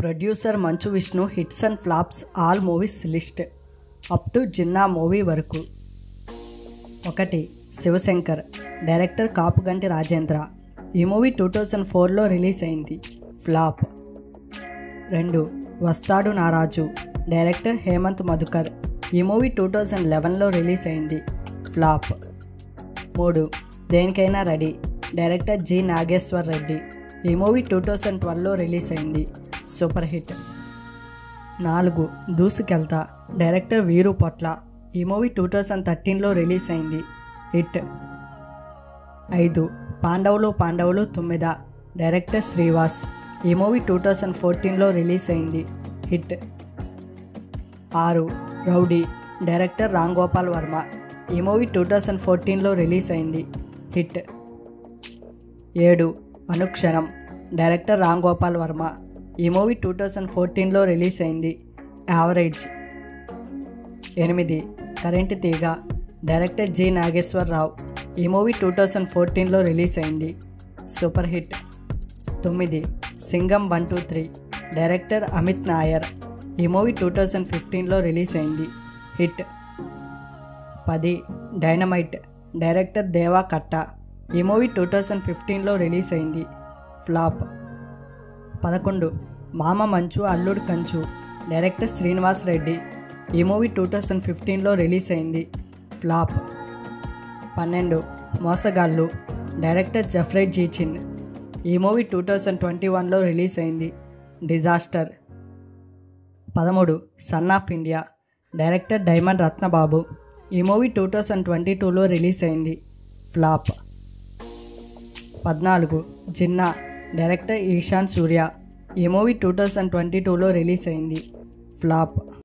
Producer Manchu Vishnu hits and flops all movies list up to Ginna movie వరకు. ఒకటి Shivshankar director Kapuganti Rajendra. ఈ movie two thousand ఫోర్లో release అయింది. Flop. రెండు Vastadu Naaraju director Hemant Madhukar. ఈ మూవీ టూ థౌజండ్ లెవెన్లో రిలీజ్ అయింది. ఫ్లాప్. మూడు Denikaina ready director G Nageswara Reddy. ఈ మూవీ టూ థౌజండ్ ట్వెల్వ్లో రిలీజ్ అయింది. Super hit. నాలుగు దూసుకెళ్తా. డైరెక్టర్ వీరు పొట్ల. ఈ మూవీ టూ థౌజండ్ థర్టీన్లో రిలీజ్ అయింది. హిట్. ఐదు పాండవులు పాండవులు తొమ్మిద. డైరెక్టర్ శ్రీవాస్. ఈ మూవీ టూ థౌజండ్ ఫోర్టీన్లో రిలీజ్ అయింది. హిట్. ఆరు రౌడీ. డైరెక్టర్ రామ్ గోపాల్ వర్మ. ఈ మూవీ టూ థౌజండ్ ఫోర్టీన్లో రిలీజ్ అయింది. హిట్. ఏడు అనుక్షణం. డైరెక్టర్ రామ్ గోపాల్ వర్మ. ఈ మూవీ టూ థౌజండ్ ఫోర్టీన్లో రిలీజ్ అయింది యావరేజ్ ఎనిమిది. Current Theega. Director G. Nageswararao. ఈ మూవీ టూ థౌజండ్ ఫోర్టీన్లో రిలీజ్ అయింది సూపర్ హిట్. తొమ్మిది. Singam one two three. Director Amit Nair. ఈ మూవీ టూ థౌజండ్ ఫిఫ్టీన్లో రిలీజ్ అయింది హిట్. పది. డైనమైట్. డైరెక్టర్ దేవా కట్ట. ఈ మూవీ టూ థౌజండ్ ఫిఫ్టీన్లో రిలీజ్ అయింది ఫ్లాప్. పదకొండు. మామ మంచు అల్లుడు కంచు. డైరెక్టర్ శ్రీనివాస్ రెడ్డి. ఈ మూవీ టూ థౌజండ్ ఫిఫ్టీన్లో రిలీజ్ అయింది. ఫ్లాప్. పన్నెండు. Mosagallu. Director Jeffrey Gee Chin ఈ మూవీ టూ థౌజండ్ ట్వంటీ వన్లో రిలీజ్ అయింది. డిజాస్టర్. పదమూడు. Son of India. Director diamond Ratnababu. ఈ మూవీ టూ థౌజండ్ ట్వంటీ టూలో రిలీజ్ అయింది. ఫ్లాప్. పద్నాలుగు. జిన్నా. డైరెక్టర్ ఈశాన్ సూర్య. ఈ మూవీ టూ థౌజండ్ ట్వంటీ టూలో రిలీజ్ అయింది. ఫ్లాప్.